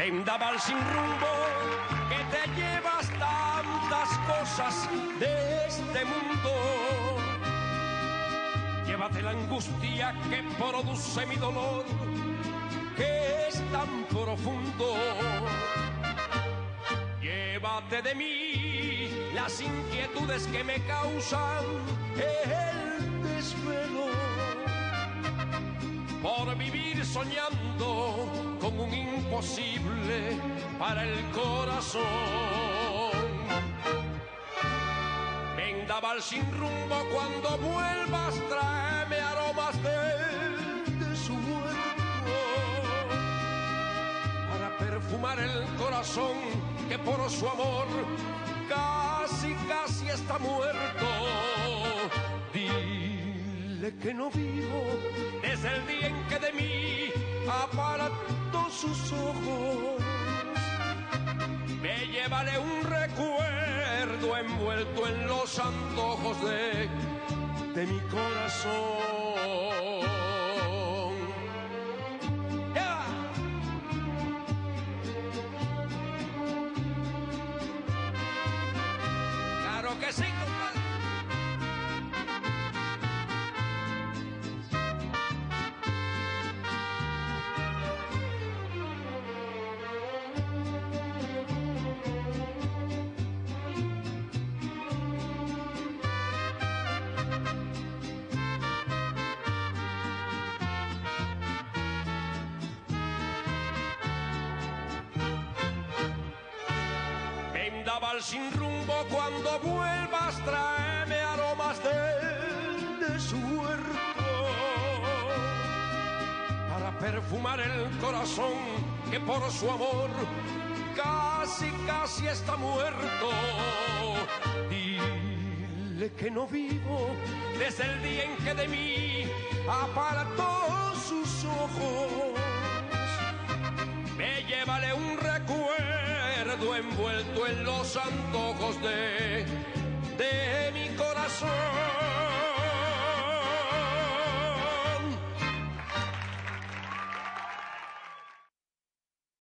Vendaval sin rumbo, que te llevas tantas cosas de este mundo. Llévate la angustia que produce mi dolor, que es tan profundo. Llévate de mí las inquietudes que me causan el desvelo por vivir soñando un imposible para el corazón. Vendaval sin rumbo cuando vuelvas, tráeme aromas de, su huerto para perfumar el corazón que por su amor casi, casi está muerto. Dile que no vivo desde el día en que de mí apartó sus ojos. Me llevaré un recuerdo envuelto en los antojos de, de mi corazón. Claro que sí, Sin rumbo cuando vuelvas, tráeme aromas de, de su huerto para perfumar el corazón que por su amor casi, casi está muerto. Dile que no vivo desde el día en que de mí apartó sus ojos me llévale un recuerdo envuelto en los antojos de, de mi corazón.